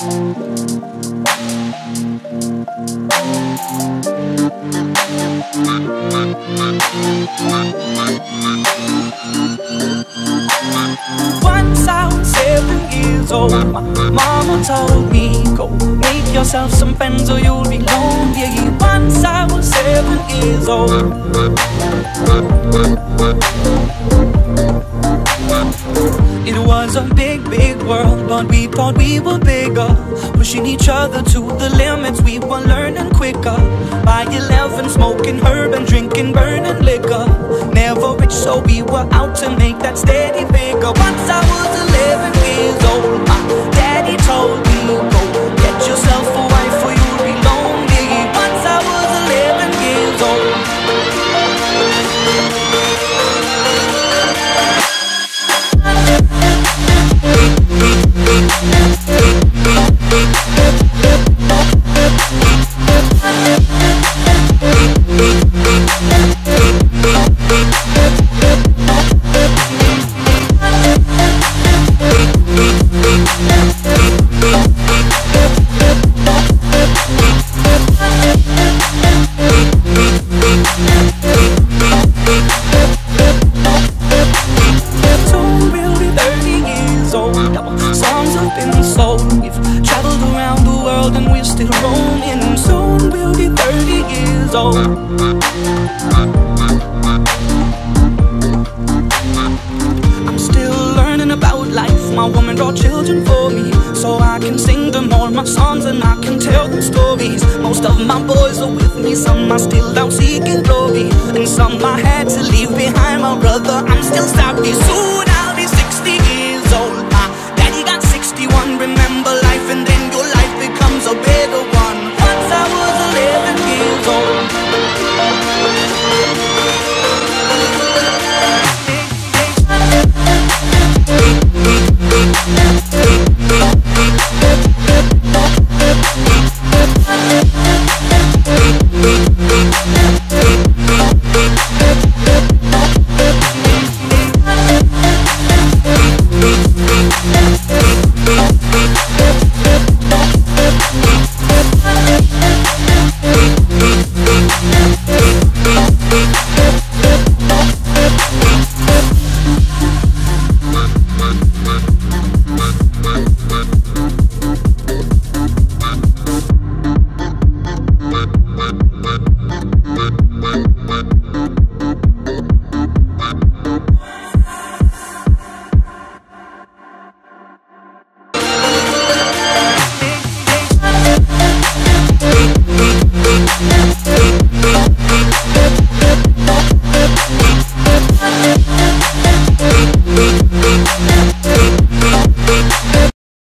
Once I was seven years old, my mama told me, Go make yourself some friends or you'll be lonely. Once I was seven years old. It was a big, big world, but we thought we were bigger. Pushing each other to the limits, we were learning quicker. By 11, smoking herb and drinking burning liquor. Never rich, so we were out to make that steady figure. Once still roaming. Soon we'll be 30 years old. I'm still learning about life. My woman brought children for me. So I can sing them all my songs and I can tell them stories. Most of my boys are with me, some are still out seeking glory. And some I had to leave behind. My brother, I'm still sorry. Soon